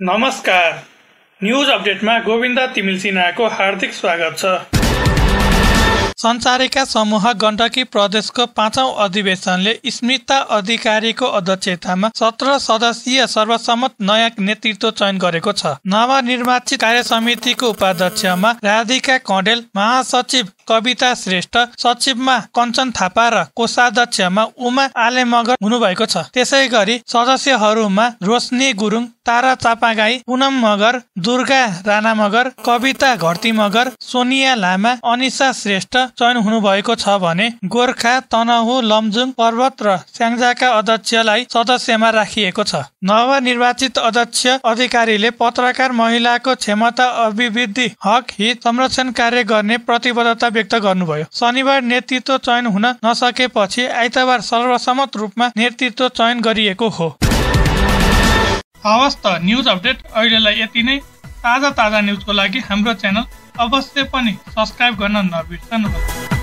नमस्कार। न्युज अपडेटमा गोविन्द तिमिल सिन्हाको हार्दिक स्वागत छ। सञ्चारिका समूह गण्डकी प्रदेशको पाँचौं अधिवेशनले स्मृता अधिकारीको अध्यक्षतामा सत्र सदस्यीय सर्वसम्मत नयाँ नेतृत्व चयन गरेको छ। नवनिर्वाचित कार्य समितिको उपाध्यक्षमा राधिका कडेल महासचिव कविता श्रेष्ठ सचिवमा कञ्चन थापा र कोषाध्यक्षमा उमा आले मगर हुनुभएको छ। त्यसै गरी सदस्यहरूमा रोशनी गुरुङ तारा चापागाई पुनम मगर दुर्गा राणा मगर कविता घरती मगर सोनिया लामा अनिसा श्रेष्ठ चयन हुनुभएको छ भने गोर्खा तनहु लमजुङ पर्वत र स्याङ्जाका अध्यक्षलाई सदस्यमा राखिएको छ। नवनिर्वाचित अध्यक्ष अधिकारीले पत्रकार महिलाको क्षमता अभिवृद्धि हक हित संरक्षण कार्य गर्ने प्रतिबद्धता व्यक्त गर्नुभयो। शनिबार नेतृत्व चयन हुन नसकेपछि आइतबार सर्वसम्मत रूपमा नेतृत्व चयन गरिएको हो। हवस् त न्युज अपडेट अहिलेलाई यति नै। ताजा ताजा न्युजको लागि हाम्रो च्यानल अवश्य पनि सब्सक्राइब गर्न नबिर्सनुहोला।